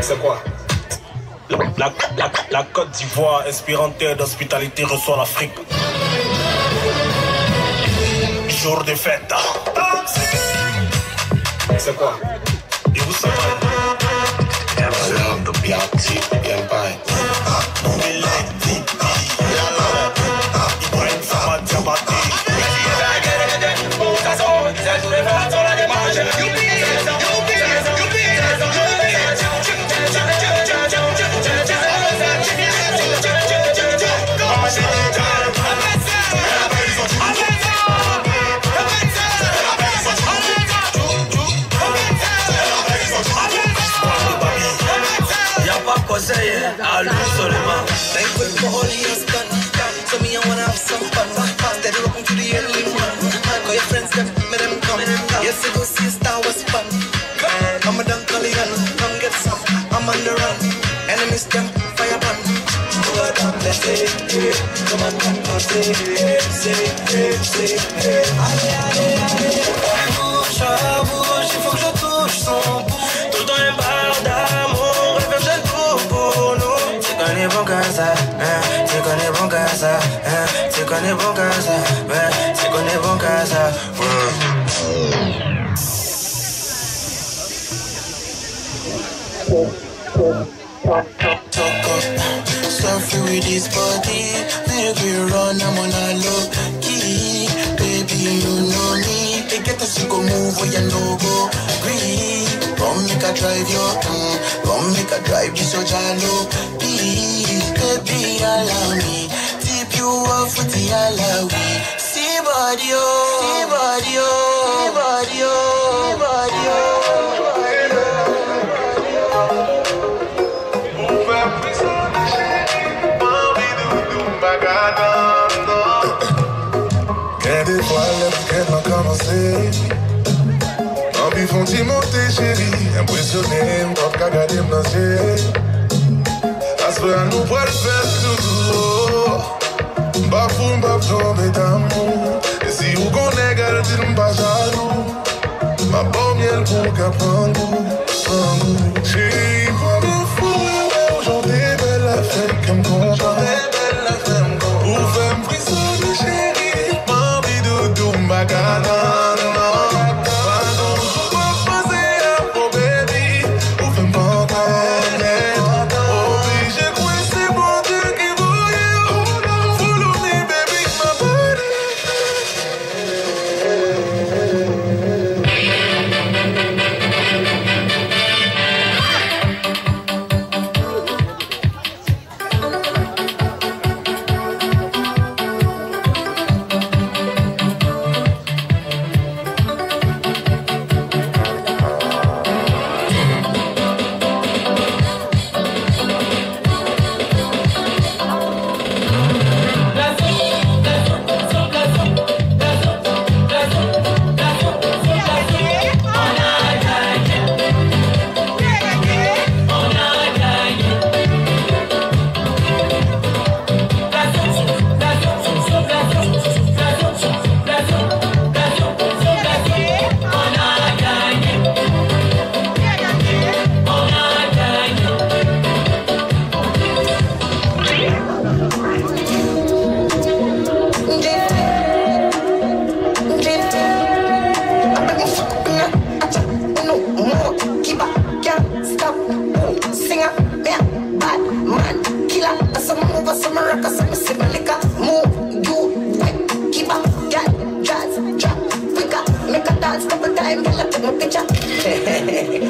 C'est quoi? La, la, la, Côte d'Ivoire, inspirante d'hospitalité, reçoit l'Afrique. Jour de fête. C'est quoi? Et vous savez? Lui seulement. Thankful for all he has done. So me, I wanna have some fun. Steady rocking to the early morning. Call your friends, them, me them come. Yes, I go see a star was fun. I'm a dunk come get some. I'm on the run. Enemies, them, fire. Let's say, come on, come on, say, say, say, say, say. Allez, allez, comme ça, ouais. C'est qu'on est bon comme ça, Talk up, suffer with this body. Make we run, I'm on a low key. Baby, you know me. They get us to go move where you know go. Green, come make a drive your, mm, come make a drive this so jalo. Please, baby, Kè de kwa lè pou kè mwen komanse An bi fon ti monte chéri Impresyonè m kop kagade m nan chè Aspe an nou pral fèt toutou Bafou m pap tombe tamou E si ou konè gare din m pa jalou Ma bom yel pou kapon dance, couple time, get a little picture.